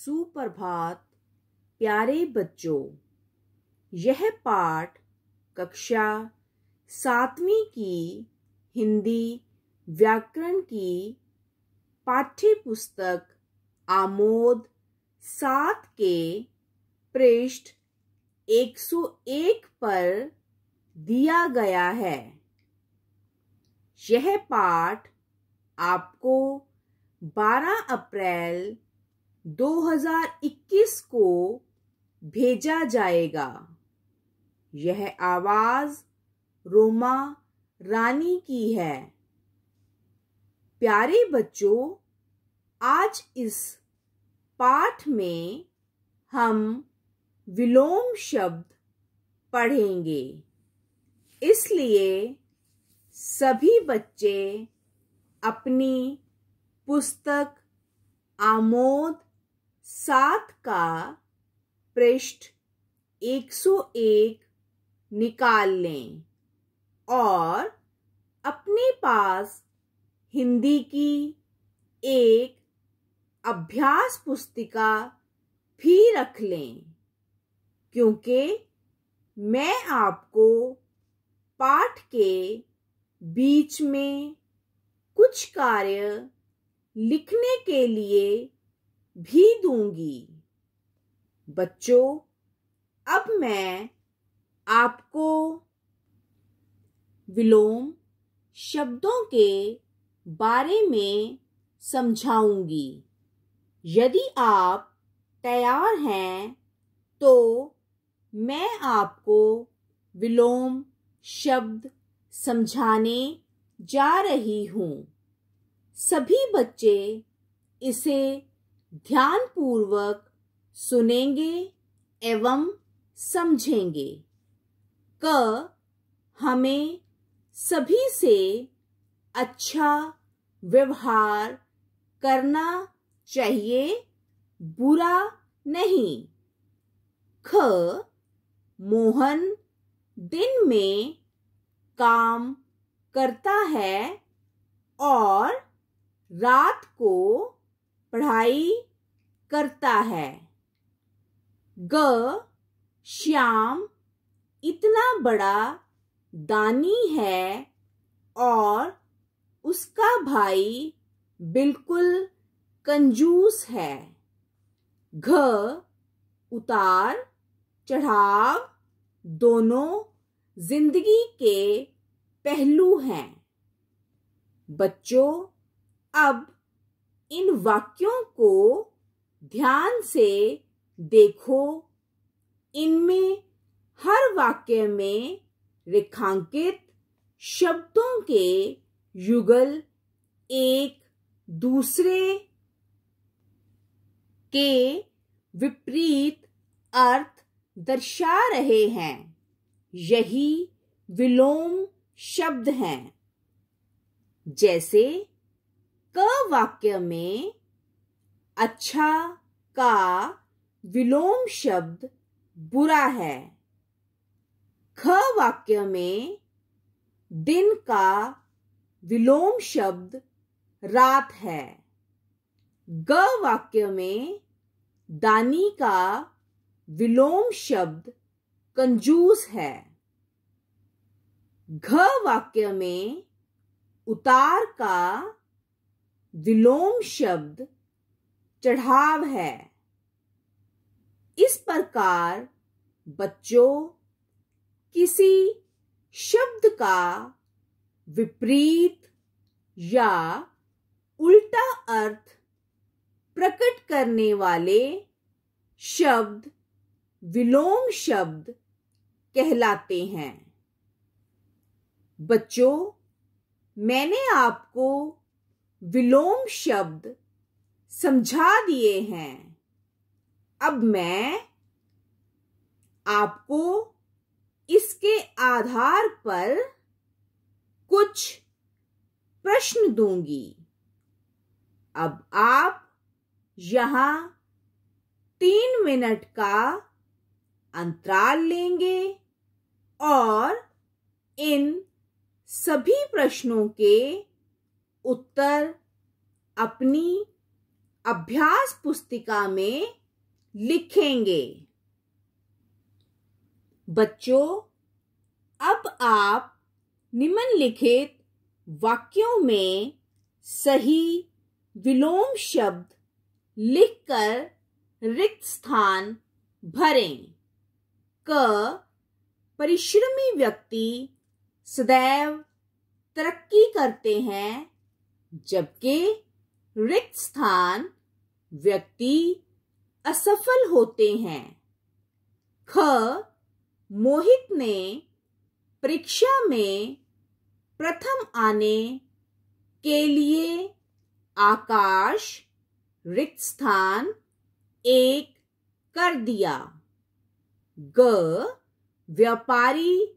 सुप्रभात, प्यारे बच्चों। यह पाठ कक्षा सातवीं की हिंदी व्याकरण की पाठ्य पुस्तक आमोद सात के पृष्ठ 101 पर दिया गया है। यह पाठ आपको 12 अप्रैल 2021 को भेजा जाएगा। यह आवाज़ रोमा रानी की है। प्यारे बच्चों, आज इस पाठ में हम विलोम शब्द पढ़ेंगे। इसलिए सभी बच्चे अपनी पुस्तक आमोद सात का पृष्ठ 101 निकाल लें और अपने पास हिंदी की एक अभ्यास पुस्तिका भी रख लें, क्योंकि मैं आपको पाठ के बीच में कुछ कार्य लिखने के लिए भी दूँगी। बच्चों, अब मैं आपको विलोम शब्दों के बारे में समझाऊँगी। यदि आप तैयार हैं तो मैं आपको विलोम शब्द समझाने जा रही हूँ। सभी बच्चे इसे ध्यानपूर्वक सुनेंगे एवं समझेंगे। क, हमें सभी से अच्छा व्यवहार करना चाहिए, बुरा नहीं। ख, मोहन दिन में काम करता है और रात को पढ़ाई करता है। ग, श्याम इतना बड़ा दानी है और उसका भाई बिल्कुल कंजूस है। घ, उतार चढ़ाव दोनों ज़िंदगी के पहलू हैं। बच्चों, अब इन वाक्यों को ध्यान से देखो। इनमें हर वाक्य में रेखांकित शब्दों के युगल एक दूसरे के विपरीत अर्थ दर्शा रहे हैं। यही विलोम शब्द हैं। जैसे क वाक्य में अच्छा का विलोम शब्द बुरा है। ख वाक्य में दिन का विलोम शब्द रात है। ग वाक्य में दानी का विलोम शब्द कंजूस है। घ वाक्य में उतार का विलोम शब्द चढ़ाव है। इस प्रकार बच्चों किसी शब्द का विपरीत या उल्टा अर्थ प्रकट करने वाले शब्द विलोम शब्द कहलाते हैं। बच्चों, मैंने आपको विलोम शब्द समझा दिए हैं। अब मैं आपको इसके आधार पर कुछ प्रश्न दूँगी। अब आप यहाँ तीन मिनट का अंतराल लेंगे और इन सभी प्रश्नों के उत्तर अपनी अभ्यास पुस्तिका में लिखेंगे। बच्चों, अब आप निम्नलिखित वाक्यों में सही विलोम शब्द लिखकर रिक्त स्थान भरें। क, परिश्रमी व्यक्ति सदैव तरक्की करते हैं। जबकि रिक्त स्थान व्यक्ति असफल होते हैं। ख, मोहित ने परीक्षा में प्रथम आने के लिए आकाश रिक्त स्थान एक कर दिया। ग, व्यापारी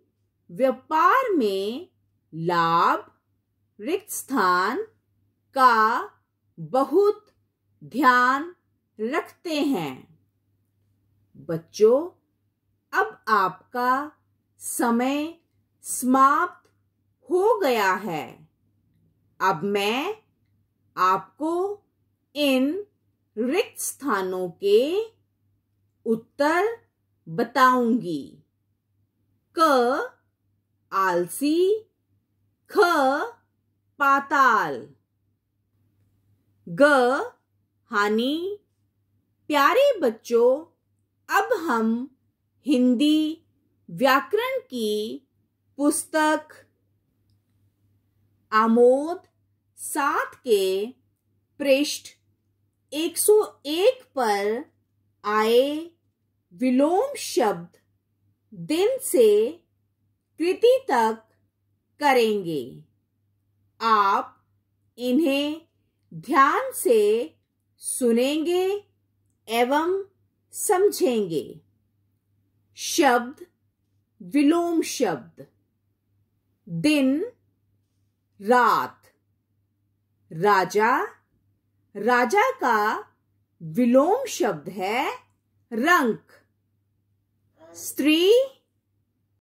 व्यापार में लाभ रिक्त स्थान का बहुत ध्यान रखते हैं। बच्चों, अब आपका समय समाप्त हो गया है। अब मैं आपको इन रिक्त स्थानों के उत्तर बताऊँगी। क, आलसी, ख, पाताल। ग, हानि, प्यारे बच्चों, अब हम हिंदी व्याकरण की पुस्तक आमोद सात के पृष्ठ 101 पर आए विलोम शब्द दिन से कृति तक करेंगे। आप इन्हें ध्यान से सुनेंगे एवं समझेंगे। शब्द विलोम शब्द। दिन, रात। राजा राजा का विलोम शब्द है रंक। स्त्री